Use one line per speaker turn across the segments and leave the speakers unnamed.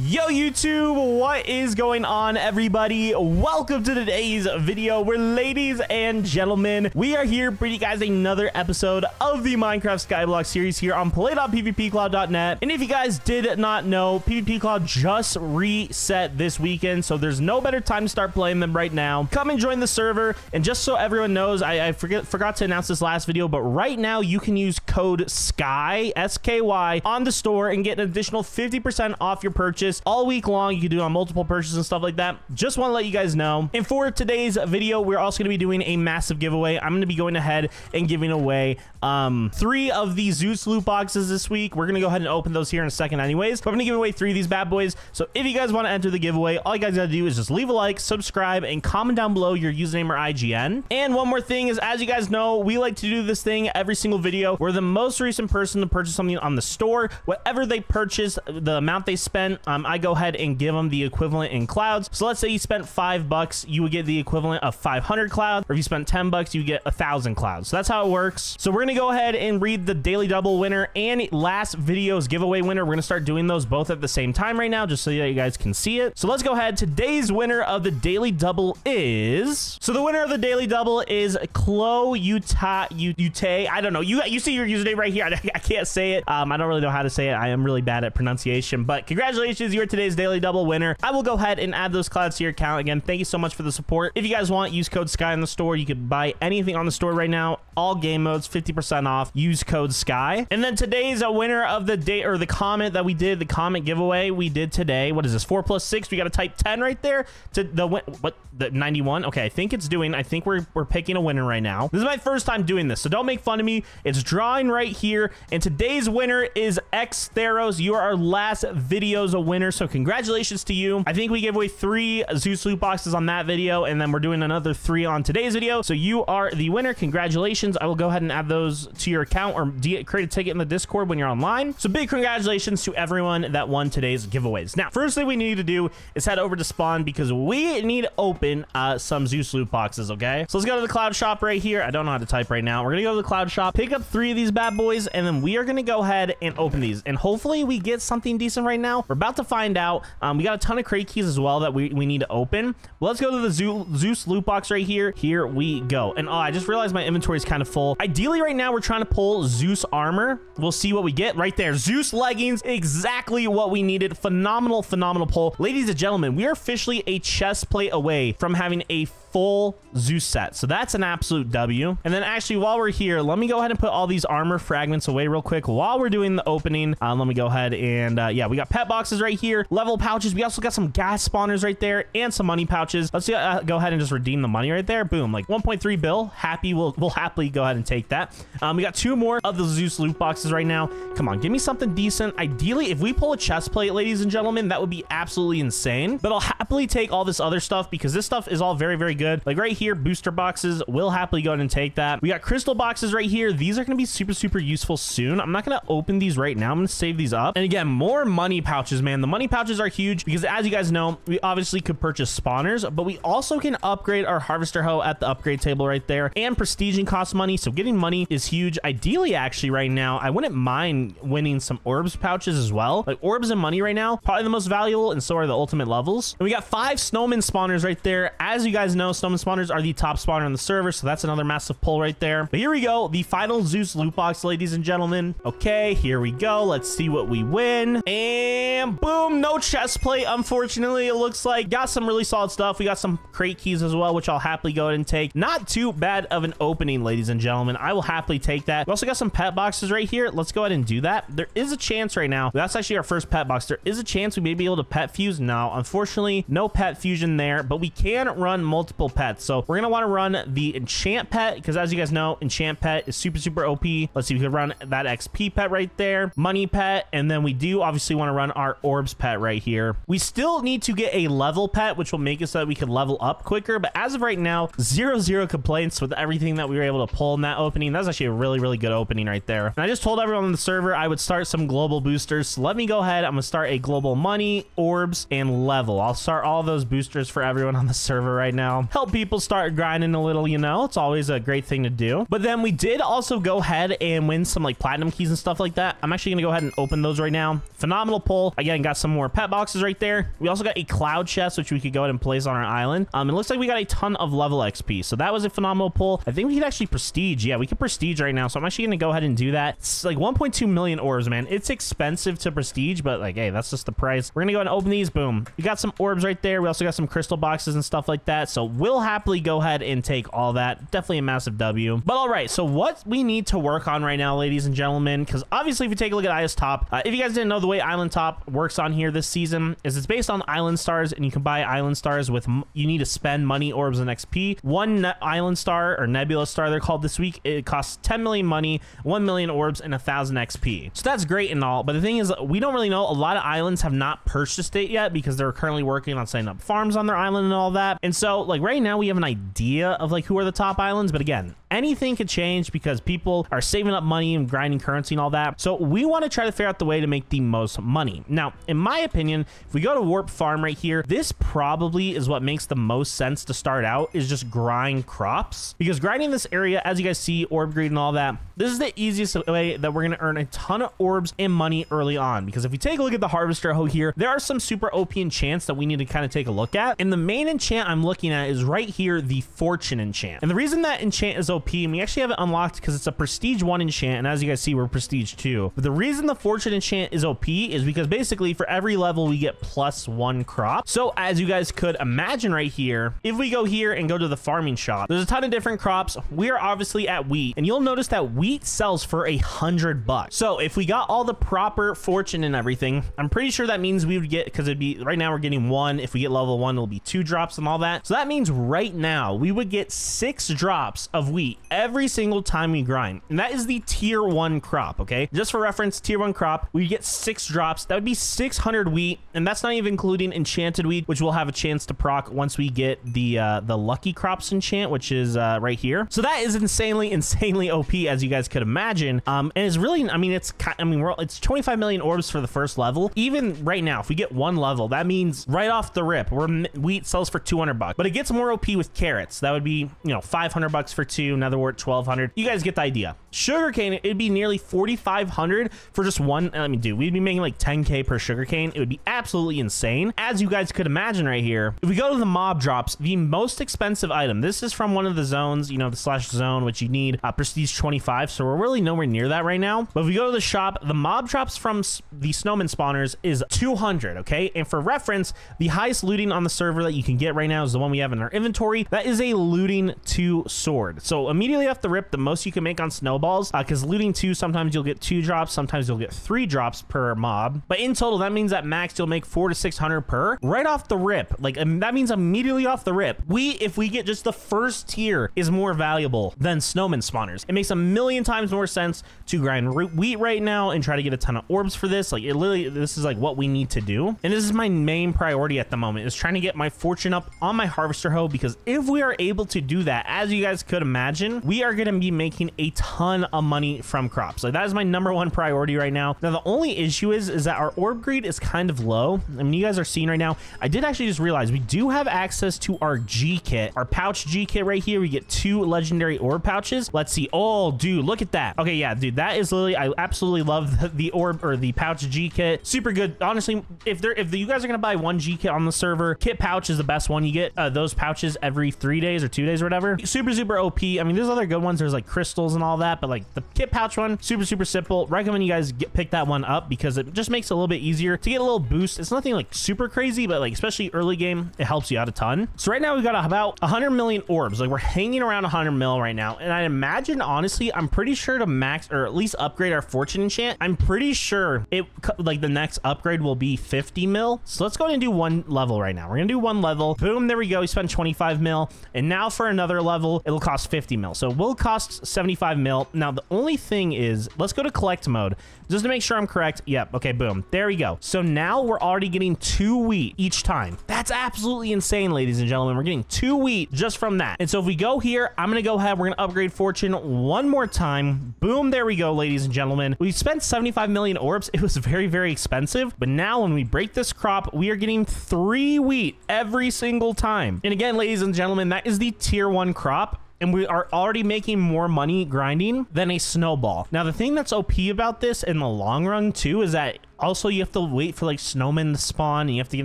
Yo YouTube, what is going on everybody? Welcome to today's video where ladies and gentlemen, we are here bringing you guys another episode of the Minecraft Skyblock series here on play.pvpcloud.net. And if you guys did not know, PvP Cloud just reset this weekend, so there's no better time to start playing them right now. Come and join the server. And just so everyone knows, I, I forget, forgot to announce this last video, but right now you can use code SKY, S-K-Y, on the store and get an additional 50% off your purchase all week long. You can do on multiple purchases and stuff like that. Just want to let you guys know. And for today's video, we're also going to be doing a massive giveaway. I'm going to be going ahead and giving away um, three of these Zeus loot boxes this week. We're going to go ahead and open those here in a second anyways. But I'm going to give away three of these bad boys. So if you guys want to enter the giveaway, all you guys got to do is just leave a like, subscribe, and comment down below your username or IGN. And one more thing is, as you guys know, we like to do this thing every single video. We're the most recent person to purchase something on the store. Whatever they purchase, the amount they spent, um, I go ahead and give them the equivalent in clouds. So let's say you spent five bucks, you would get the equivalent of 500 clouds. Or if you spent 10 bucks, you get a thousand clouds. So that's how it works. So we're going to go ahead and read the daily double winner and last video's giveaway winner. We're going to start doing those both at the same time right now, just so that you guys can see it. So let's go ahead. Today's winner of the daily double is... So the winner of the daily double is Chloe Utah Ute. I don't know. You you see your username right here. I, I can't say it. Um, I don't really know how to say it. I am really bad at pronunciation. But congratulations. You're today's daily double winner. I will go ahead and add those clouds to your account. Again, thank you so much for the support. If you guys want, use code SKY in the store. You can buy anything on the store right now. All game modes, 50% off. Use code SKY. And then today's a winner of the day or the comment that we did, the comment giveaway we did today. What is this? 4 plus 6. We got to type 10 right there to the what the 91. Okay, I think it's doing. I think we're we're picking a winner right now. This is my first time doing this, so don't make fun of me. It's drawing right here. And today's winner is X Theros. You are our last video's winner. So congratulations to you. I think we gave away three Zeus loot boxes on that video, and then we're doing another three on today's video. So you are the winner. Congratulations. I will go ahead and add those to your account or create a ticket in the Discord when you're online. So big congratulations to everyone that won today's giveaways. Now, first thing we need to do is head over to spawn because we need to open uh, some Zeus loot boxes, okay? So let's go to the cloud shop right here. I don't know how to type right now. We're gonna go to the cloud shop, pick up three of these bad boys, and then we are gonna go ahead and open these. And hopefully we get something decent right now. We're about to find out. Um, we got a ton of crate keys as well that we, we need to open. let's go to the Zeus loot box right here. Here we go. And oh, I just realized my inventory is kind of full. Ideally right now, we're trying to pull Zeus armor. We'll see what we get right there. Zeus leggings, exactly what we needed. Phenomenal, phenomenal pull. Ladies and gentlemen, we are officially a chest plate away from having a full Zeus set. So that's an absolute W. And then actually, while we're here, let me go ahead and put all these armor fragments away real quick while we're doing the opening. Uh, let me go ahead and, uh, yeah, we got pet boxes right here, level pouches. We also got some gas spawners right there and some money pouches. Let's uh, go ahead and just redeem the money right there. Boom, like 1.3 bill. Happy, we'll, we'll happily go ahead and take that. Um, we got two more of the Zeus loot boxes right now. Come on, give me something decent. Ideally, if we pull a chest plate, ladies and gentlemen, that would be absolutely insane. But I'll happily take all this other stuff because this stuff is all very, very good. Like right here, booster boxes, we'll happily go and take that. We got crystal boxes right here. These are going to be super, super useful soon. I'm not going to open these right now. I'm going to save these up. And again, more money pouches, man. The money pouches are huge because as you guys know, we obviously could purchase spawners, but we also can upgrade our harvester hoe at the upgrade table right there. And prestiging costs money. So getting money is huge. Ideally, actually, right now, I wouldn't mind winning some orbs pouches as well. Like orbs and money right now, probably the most valuable, and so are the ultimate levels. And we got five snowman spawners right there. As you guys know, snowman spawners are the top spawner on the server, so that's another massive pull right there. But here we go, the final Zeus loot box, ladies and gentlemen. Okay, here we go. Let's see what we win. And boom, no chest plate, unfortunately, it looks like. Got some really solid stuff. We got some crate keys as well, which I'll happily go ahead and take. Not too bad of an opening, ladies and gentlemen. I will happily take that. We also got some pet boxes right here. Let's go ahead and do that. There is a chance right now. That's actually our first pet box. There is a chance we may be able to pet fuse. No, unfortunately, no pet fusion there, but we can run multiple pets. So we're going to want to run the enchant pet because as you guys know, enchant pet is super, super OP. Let's see, if we could run that XP pet right there, money pet, and then we do obviously want to run our orbs pet right here. We still need to get a level pet, which will make it so that we can level up quicker. But as of right now, zero, zero complaints with everything that we were able to pull in that opening. That's actually a really, really good opening right there. And I just told everyone on the server I would start some global boosters. So let me go ahead. I'm going to start a global money, orbs, and level. I'll start all those boosters for everyone on the server right now. Help people start grinding a little, you know? It's always a great thing to do. But then we did also go ahead and win some like platinum keys and stuff like that. I'm actually going to go ahead and open those right now. Phenomenal pull. Again, got some more pet boxes right there. We also got a cloud chest, which we could go ahead and place on our island. Um, it looks like we got a ton of level XP. So that was a phenomenal pull. I think we could actually prestige. Yeah, we could prestige right now. So I'm actually going to go ahead and do that. It's like 1.2 million orbs, man. It's expensive to prestige, but like, hey, that's just the price. We're going to go ahead and open these. Boom. We got some orbs right there. We also got some crystal boxes and stuff like that. So we'll happily go ahead and take all that. Definitely a massive W. But all right, so what we need to work on right now, ladies and gentlemen, because obviously if you take a look at IS Top, uh, if you guys didn't know the way Island Top works on here this season is it's based on Island Stars and you can buy Island Stars with, you need to spend money, orbs, and XP. One Island Star or Nebula Star they're called this week, it costs 10 million money, 1 million orbs, and a 1,000 XP. So that's great and all, but the thing is, we don't really know. A lot of islands have not purchased it yet because they're currently working on setting up farms on their island and all that. And so, like, right now we have an idea of, like, who are the top islands, but again, anything could change because people are saving up money and grinding currency and all that. So we want to try to figure out the way to make the most money. Now, in my opinion, if we go to Warp Farm right here, this probably is what makes the most sense to start out is just grind crops because grinding this area, as you guys see, orb greed and all that, this is the easiest way that we're going to earn a ton of orbs and money early on. Because if we take a look at the Harvester Hoe here, there are some super OP enchants that we need to kind of take a look at. And the main enchant I'm looking at is right here, the Fortune enchant. And the reason that enchant is OP, and we actually have it unlocked because it's a Prestige 1 enchant, and as you guys see, we're Prestige 2. But the reason the Fortune enchant is OP is because basically for every level, we get plus one crop. So as you guys could imagine right here, if we go here and go to the farming shop, there's a ton of different crops. We are obviously at wheat, and you'll notice that wheat sells for a hundred bucks. So if we got all the proper fortune and everything, I'm pretty sure that means we would get, because it'd be, right now we're getting one. If we get level one, it'll be two drops and all that. So that means right now we would get six drops of wheat every single time we grind. And that is the tier one crop, okay? Just for reference, tier one crop, we get six drops. That would be 600 wheat. And that's not even including enchanted wheat, which we'll have a chance to proc once we get the uh, the lucky crops enchant, which is uh, right here. So that is insanely, insanely OP, as you guys could imagine. Um, and it's really, I mean, it's, I mean, we're, it's 25 million orbs for the first level. Even right now, if we get one level, that means right off the rip, we're, wheat sells for 200 bucks, but it gets more OP with carrots. That would be, you know, 500 bucks for two. Another word, 1200. You guys get the idea. Sugarcane, it'd be nearly 4,500 for just one. I mean, dude, we'd be making like 10k per sugarcane. It would be absolutely insane. As you guys could imagine right here, if we go to the mob drops, the most expensive item, this is from one of the zones, you know, the slash zone, which you need uh, prestige 25. So we're really nowhere near that right now. But if we go to the shop, the mob drops from the snowman spawners is 200. Okay. And for reference, the highest looting on the server that you can get right now is the one we have in our inventory. That is a looting two sword. So immediately off the rip, the most you can make on snowballs, because uh, looting two, sometimes you'll get two drops, sometimes you'll get three drops per mob. But in total, that means that max you'll make four to 600 per right off the rip. Like that means immediately off the rip, we, if we get just the first tier is more valuable than snowman spawners. It makes a million times more sense to grind wheat right now and try to get a ton of orbs for this. Like it literally, this is like what we need to do. And this is my main priority at the moment is trying to get my fortune up on my harvester hoe because if we are able to do that, as you guys could imagine, we are going to be making a ton of money from crops. Like that is my number one priority right now. Now, the only issue is, is that our orb greed is kind of low. I mean, you guys are seeing right now, I did actually just realize we do have access to our G kit, our pouch G kit right here. We get two legendary orb pouches. Let's see. Oh, dude, look at that. Okay, yeah, dude, that is literally, I absolutely love the, the orb or the pouch G kit. Super good. Honestly, if they're, if you guys are going to buy one G kit on the server, kit pouch is the best one. You get uh, those pouches every three days or two days or whatever. Super, super OP. I mean, there's other good ones. There's like crystals and all that, but like the kit pouch one, super, super simple. Recommend you guys get pick that one up because it just makes it a little bit easier to get a little boost. It's nothing like super crazy, but like especially early game, it helps you out a ton. So right now we've got about 100 million orbs. Like we're hanging around 100 mil right now. And I imagine, honestly, I'm pretty sure to max or at least upgrade our fortune enchant. I'm pretty sure it like the next upgrade will be 50 mil. So let's go and do one level right now. We're gonna do one level. Boom, there we go. We spent 25 mil. And now for another level, it'll cost 50 mil. So it will cost 75 mil. Now the only thing is, let's go to collect mode just to make sure I'm correct. Yep. Okay, boom. There we go. So now we're already getting two wheat each time. That's absolutely insane, ladies and gentlemen. We're getting two wheat just from that. And so if we go here, I'm to go ahead. We're to upgrade fortune one more time. Boom. There we go, ladies and gentlemen. We spent 75 million orbs. It was very, very expensive. But now when we break this crop, we are getting three wheat every single time. And again, ladies and gentlemen, that is the tier one crop and we are already making more money grinding than a snowball. Now, the thing that's OP about this in the long run too is that Also, you have to wait for like snowmen to spawn and you have to get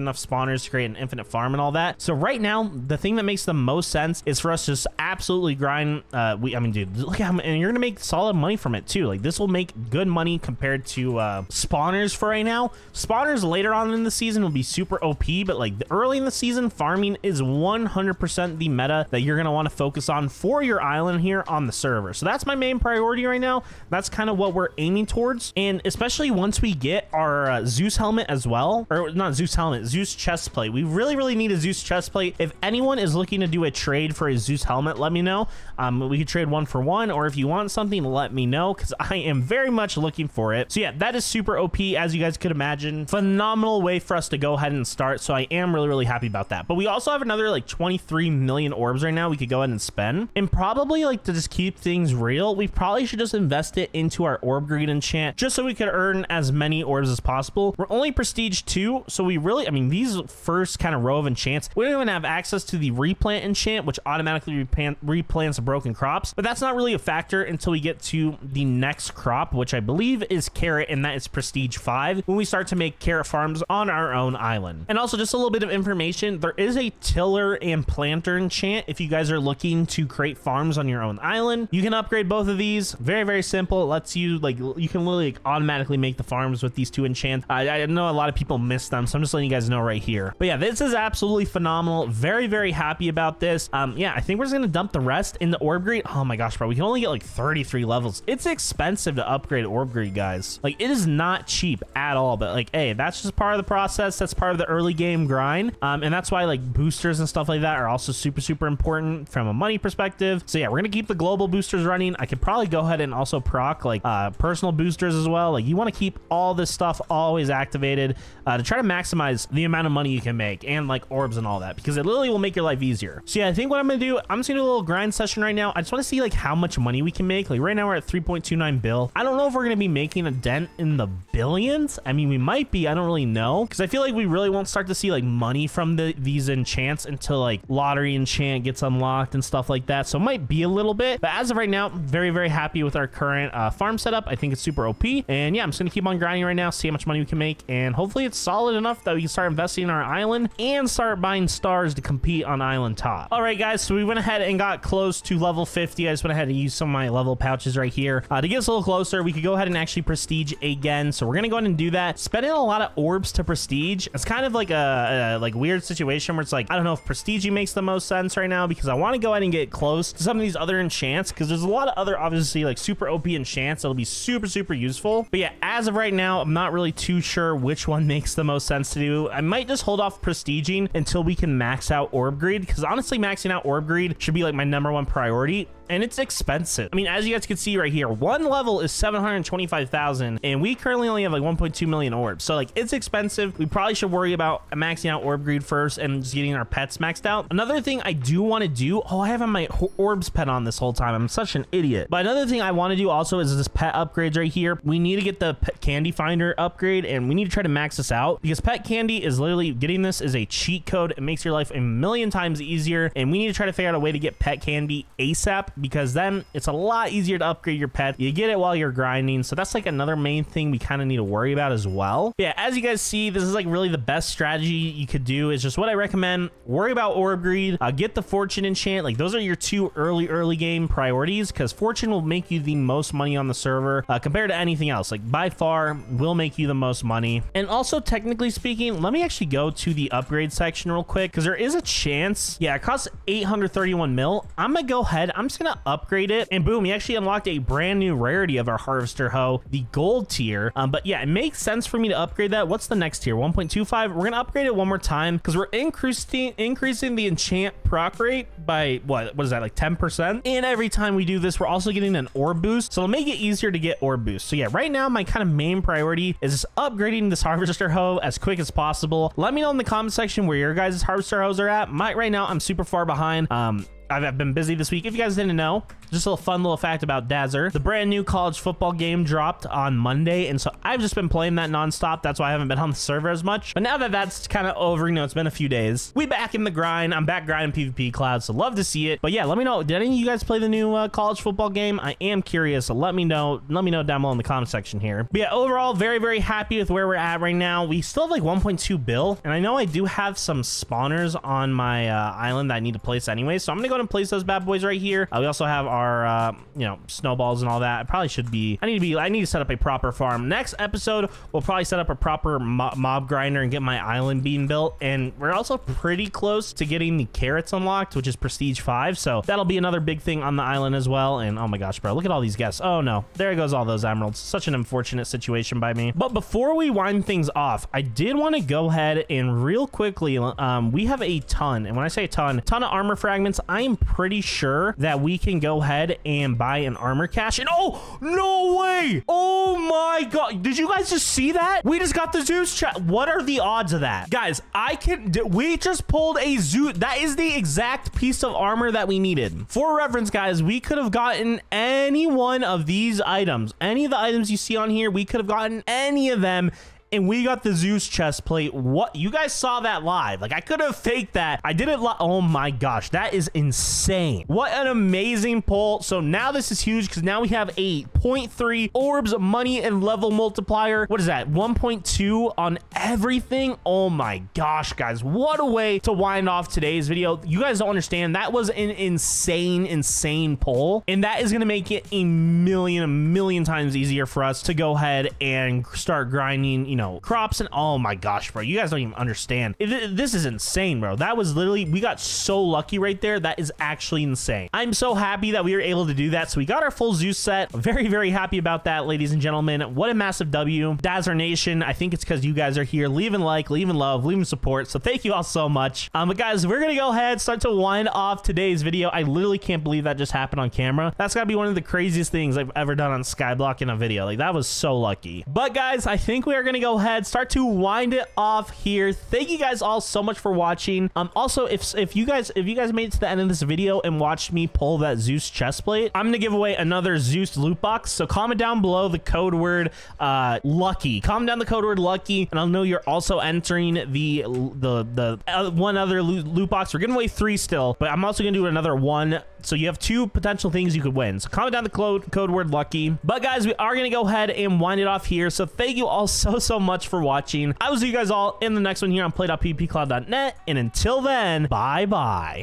enough spawners to create an infinite farm and all that. So right now, the thing that makes the most sense is for us to just absolutely grind. Uh, we, I mean, dude, look at how, and you're gonna make solid money from it too. Like this will make good money compared to uh, spawners for right now. Spawners later on in the season will be super OP, but like early in the season, farming is 100% the meta that you're gonna want to focus on for your island here on the server. So that's my main priority right now. That's kind of what we're aiming towards, and especially once we get our uh, Zeus helmet as well, or not Zeus helmet, Zeus chest plate. We really, really need a Zeus chest plate. If anyone is looking to do a trade for a Zeus helmet, let me know. Um, we could trade one for one, or if you want something, let me know because I am very much looking for it. So yeah, that is super OP as you guys could imagine. Phenomenal way for us to go ahead and start. So I am really, really happy about that. But we also have another like 23 million orbs right now we could go ahead and spend. And probably like to just keep things real, we probably should just invest it into our orb greed enchant just so we could earn as many orbs as possible. We're only prestige two, so we really, I mean, these first kind of row of enchants, we don't even have access to the replant enchant, which automatically replants broken crops, but that's not really a factor until we get to the next crop, which I believe is carrot, and that is prestige five when we start to make carrot farms on our own island. And also just a little bit of information, there is a tiller and planter enchant if you guys are looking to create farms on your own island. You can upgrade both of these. Very, very simple. It lets you like, you can literally like, automatically make the farms with these two enchants. I, I know a lot of people miss them, so I'm just letting you guys know right here. But yeah, this is absolutely phenomenal. Very, very happy about this. Um, yeah, I think we're just gonna dump the rest in the orb greed. Oh my gosh, bro, we can only get like 33 levels. It's expensive to upgrade orb greed, guys. Like it is not cheap at all, but like, hey, that's just part of the process. That's part of the early game grind. Um, and that's why like boosters and stuff like that are also super, super important from a money perspective. So yeah, we're gonna keep the global boosters running. I could probably go ahead and also proc like uh, personal boosters as well. Like you want to keep all this stuff always activated uh, to try to maximize the amount of money you can make and like orbs and all that because it literally will make your life easier. So yeah, I think what I'm gonna do, I'm just gonna do a little grind session right now. I just want to see like how much money we can make. Like right now we're at 3.29 bill. I don't know if we're gonna be making a dent in the billions. I mean, we might be. I don't really know because I feel like we really won't start to see like money from the these enchants until like lottery enchant gets unlocked and stuff like that. So it might be a little bit, but as of right now, very very happy with our current uh, farm setup. I think it's super OP, and yeah, I'm just gonna keep on grinding right now, see how much money we can make, and hopefully it's solid enough that we can start investing in our island and start buying stars to compete on island top. All right, guys, so we went ahead and got close to level 50. I just went ahead and used some of my level pouches right here uh, to get us a little closer. We could go ahead and actually prestige again. So we're gonna go ahead and do that. Spending a lot of orbs to prestige. It's kind of like a, a like weird situation where it's like I don't know if prestige makes the most sense right now because I want to go ahead and get close to some of these other enchants because there's a lot of other obviously like super OP enchants that'll be super super useful. But yeah, as of right now, I'm not really too sure which one makes the most sense to do. I might just hold off prestiging until we can max out orb greed because honestly, maxing out orb greed should be like my number one priority and it's expensive. I mean, as you guys can see right here, one level is 725,000 and we currently only have like 1.2 million orbs. So like it's expensive. We probably should worry about maxing out orb greed first and just getting our pets maxed out. Another thing I do want to do, oh, I have my orbs pet on this whole time. I'm such an idiot. But another thing I want to do also is this pet upgrades right here. We need to get the pet candy finder upgrade and we need to try to max this out because pet candy is literally getting this is a cheat code. It makes your life a million times easier and we need to try to figure out a way to get pet candy ASAP because then it's a lot easier to upgrade your pet. You get it while you're grinding. So that's like another main thing we kind of need to worry about as well. Yeah, as you guys see, this is like really the best strategy you could do is just what I recommend. Worry about orb greed, uh, get the fortune enchant. Like those are your two early, early game priorities because fortune will make you the most money on the server uh, compared to anything else. Like by far will make you the most money. And also technically speaking, let me actually go to the upgrade section real quick because there is a chance. Yeah, it costs 831 mil. I'm going to go ahead. I'm just to upgrade it. And boom, we actually unlocked a brand new rarity of our Harvester Hoe, the gold tier. Um, but yeah, it makes sense for me to upgrade that. What's the next tier? 1.25. We're to upgrade it one more time because we're increasing increasing the enchant proc rate by what? What is that? Like 10%? And every time we do this, we're also getting an orb boost. So it'll make it easier to get orb boost. So yeah, right now, my kind of main priority is just upgrading this Harvester Hoe as quick as possible. Let me know in the comment section where your guys' Harvester Hoes are at. My, right now, I'm super far behind. Um, I've, been busy this week. If you guys didn't know, just a little fun little fact about Dazzer. The brand new college football game dropped on Monday, and so I've just been playing that nonstop. That's why I haven't been on the server as much. But now that that's kind of over, you know, it's been a few days. We back in the grind. I'm back grinding PvP Cloud, so love to see it. But yeah, let me know. Did any of you guys play the new uh, college football game? I am curious. So let me know. Let me know down below in the comment section here. But yeah, overall, very very happy with where we're at right now. We still have like 1.2 bill, and I know I do have some spawners on my uh, island that I need to place anyway. So I'm gonna go and place those bad boys right here. Uh, we also have our uh, you know, snowballs and all that. I probably should be, I need to be, I need to set up a proper farm. Next episode, we'll probably set up a proper mo mob grinder and get my island being built. And we're also pretty close to getting the carrots unlocked, which is prestige five. So that'll be another big thing on the island as well. And oh my gosh, bro, look at all these guests. Oh no, there goes all those emeralds. Such an unfortunate situation by me. But before we wind things off, I did want to go ahead and real quickly, um, we have a ton. And when I say a ton, ton of armor fragments, I am pretty sure that we can go ahead and buy buy an armor cache. And oh, no way. Oh my God. Did you guys just see that? We just got the Zeus chat. What are the odds of that? Guys, I can, we just pulled a Zeus. That is the exact piece of armor that we needed. For reference, guys, we could have gotten any one of these items. Any of the items you see on here, we could have gotten any of them and we got the Zeus chest plate. What? You guys saw that live. Like, I could have faked that. I did it. Oh my gosh, that is insane. What an amazing pull. So now this is huge because now we have a 0.3 orbs, money, and level multiplier. What is that? 1.2 on everything. Oh my gosh, guys. What a way to wind off today's video. You guys don't understand. That was an insane, insane pull. And that is to make it a million, a million times easier for us to go ahead and start grinding, you know, know, crops and oh my gosh, bro, you guys don't even understand. This is insane, bro. That was literally, we got so lucky right there. That is actually insane. I'm so happy that we were able to do that. So we got our full Zeus set. Very, very happy about that, ladies and gentlemen. What a massive W. Dazzer Nation, I think it's because you guys are here. Leaving like, leaving love, leaving support. So thank you all so much. Um, but guys, we're going to go ahead, start to wind off today's video. I literally can't believe that just happened on camera. That's got to be one of the craziest things I've ever done on Skyblock in a video. Like that was so lucky. But guys, I think we are going to go ahead, start to wind it off here. Thank you guys all so much for watching. Um, also, if if you guys if you guys made it to the end of this video and watched me pull that Zeus chest plate, I'm gonna give away another Zeus loot box. So comment down below the code word uh, lucky. Comment down the code word lucky, and I'll know you're also entering the the the uh, one other loot, loot box. We're giving away three still, but I'm also gonna do another one. So you have two potential things you could win. So comment down the code code word lucky. But guys, we are gonna go ahead and wind it off here. So thank you all so so much for watching. I will see you guys all in the next one here on play.pvpcloud.net. And until then, bye bye.